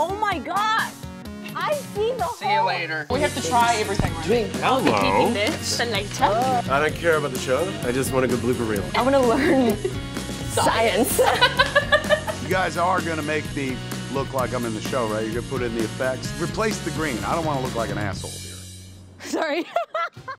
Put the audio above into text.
Oh my gosh! I see the See you later. We have to try everything. Right? Drink. Keeping this and later. I don't care about the show. I just want a good blooper reel. I want to learn science. You guys are gonna make me look like I'm in the show, right? You're gonna put in the effects. Replace the green. I don't wanna look like an asshole here. Sorry.